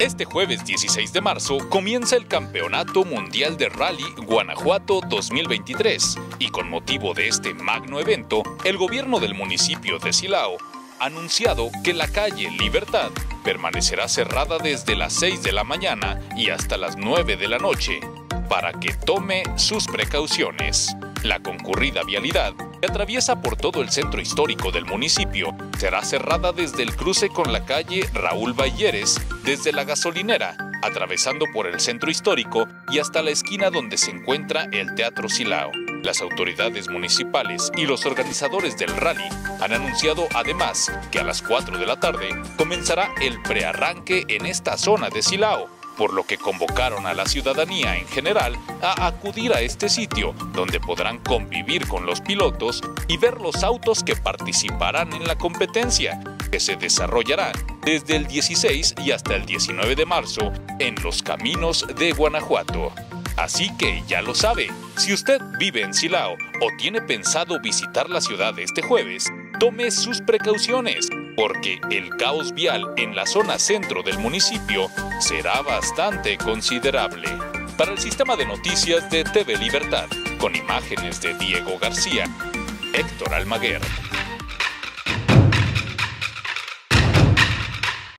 Este jueves 16 de marzo comienza el Campeonato Mundial de Rally Guanajuato 2023 y con motivo de este magno evento, el gobierno del municipio de Silao ha anunciado que la calle Libertad permanecerá cerrada desde las 6 de la mañana y hasta las 9 de la noche para que tome sus precauciones. La concurrida vialidad que atraviesa por todo el centro histórico del municipio, será cerrada desde el cruce con la calle Raúl Balleres, desde la gasolinera, atravesando por el centro histórico y hasta la esquina donde se encuentra el Teatro Silao. Las autoridades municipales y los organizadores del rally han anunciado además que a las 4 de la tarde comenzará el prearranque en esta zona de Silao por lo que convocaron a la ciudadanía en general a acudir a este sitio, donde podrán convivir con los pilotos y ver los autos que participarán en la competencia, que se desarrollará desde el 16 y hasta el 19 de marzo en los caminos de Guanajuato. Así que ya lo sabe, si usted vive en Silao o tiene pensado visitar la ciudad este jueves, tome sus precauciones porque el caos vial en la zona centro del municipio será bastante considerable. Para el sistema de noticias de TV Libertad, con imágenes de Diego García, Héctor Almaguer.